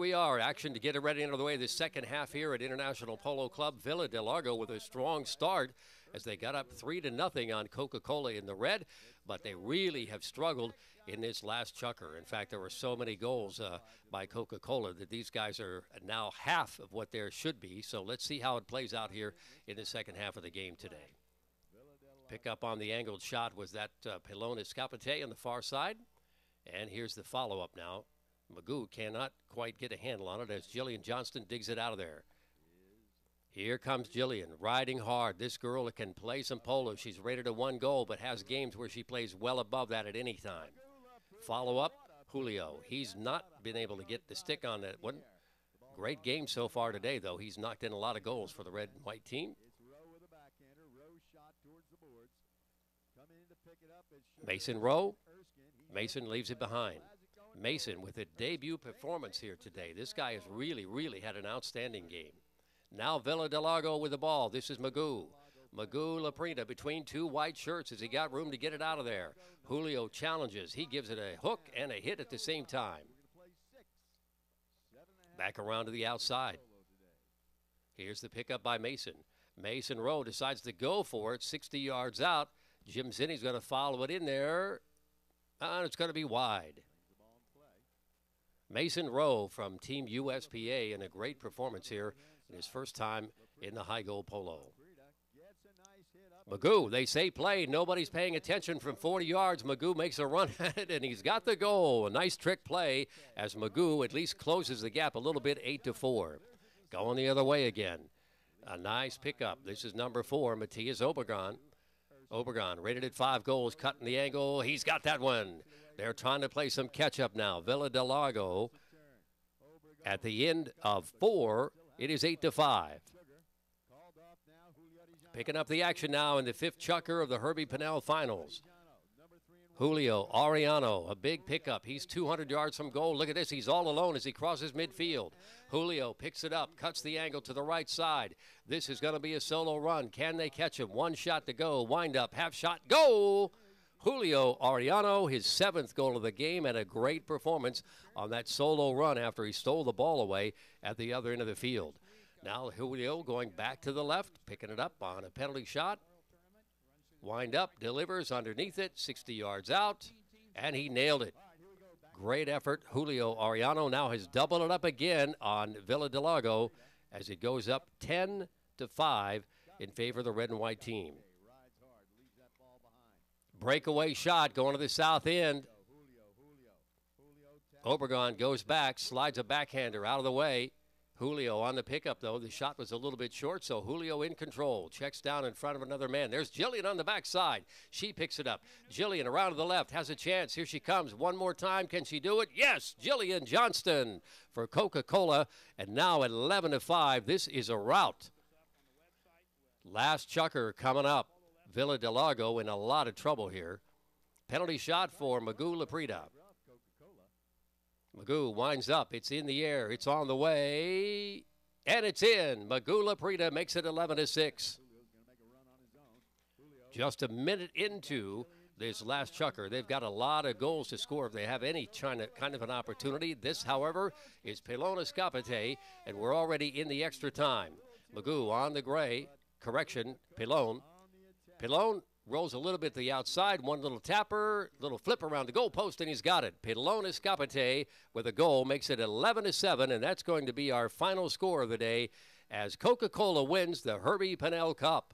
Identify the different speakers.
Speaker 1: We are, action to get it ready into the way. The second half here at International Polo Club Villa del Lago with a strong start as they got up three to nothing on Coca-Cola in the red, but they really have struggled in this last chucker. In fact, there were so many goals uh, by Coca-Cola that these guys are now half of what there should be. So let's see how it plays out here in the second half of the game today. Pick up on the angled shot was that uh, Pelon Escapite on the far side. And here's the follow-up now. Magoo cannot quite get a handle on it as Gillian Johnston digs it out of there. Here comes Gillian, riding hard. This girl can play some polo. She's rated a one goal, but has games where she plays well above that at any time. Follow up, Julio. He's not been able to get the stick on that one. Great game so far today, though. He's knocked in a lot of goals for the red and white team. Mason Wroe. Mason leaves it behind. Mason with a debut performance here today. This guy has really, really had an outstanding game. Now Villa del Lago with the ball. This is Magoo. Magoo Laprida between two white shirts. Has he got room to get it out of there? Julio challenges. He gives it a hook and a hit at the same time. Back around to the outside. Here's the pickup by Mason. Mason Wroe decides to go for it 60 yards out. Jim Zinni's going to follow it in there. And it's going to be wide. Mason Wroe from Team USPA in a great performance here in his first time in the high goal polo. Magoo, they say play. Nobody's paying attention from 40 yards. Magoo makes a run at it, and he's got the goal. A nice trick play as Magoo at least closes the gap a little bit, 8 to 4. Going the other way again. A nice pickup. This is number four, Matthias Obregon. Obregon rated at five goals, cutting the angle. He's got that one. They're trying to play some catch up now. Villa del Lago at the end of four. It is eight to five. Picking up the action now in the fifth chucker of the Herbie Pennell Finals. Julio Arellano, a big pickup. He's 200 yards from goal. Look at this. He's all alone as he crosses midfield. Julio picks it up, cuts the angle to the right side. This is going to be a solo run. Can they catch him? One shot to go. Wind up, half shot, goal. Julio Arellano, his seventh goal of the game, and a great performance on that solo run after he stole the ball away at the other end of the field. Now Julio going back to the left, picking it up on a penalty shot. Wind up, delivers underneath it, 60 yards out, and he nailed it. Great effort. Julio Arellano now has doubled it up again on Villa del Lago as it goes up 10 to 5 in favor of the red and white team. Breakaway shot going to the south end. Obregon goes back, slides a backhander out of the way. Julio on the pickup, though. The shot was a little bit short, so Julio in control. Checks down in front of another man. There's Gillian on the backside. She picks it up. Gillian around to the left has a chance. Here she comes. One more time. Can she do it? Yes. Gillian Johnston for Coca Cola. And now at 11 to 5, this is a rout. Last chucker coming up. Villa del Lago in a lot of trouble here. Penalty shot for Magoo Laprida. Magoo winds up. It's in the air. It's on the way. And it's in. Magoo Laprida makes it 11 to 6. Just a minute into this last chucker. They've got a lot of goals to score if they have any kind of an opportunity. This, however, is Pelon Escapite, and we're already in the extra time. Magoo on the gray. Correction, Pelon Pelon rolls a little bit to the outside, one little tapper, little flip around the goalpost, and he's got it. Pelon Escapite with a goal makes it 11 to 7, and that's going to be our final score of the day as Coca Cola wins the Herbie Pennell Cup.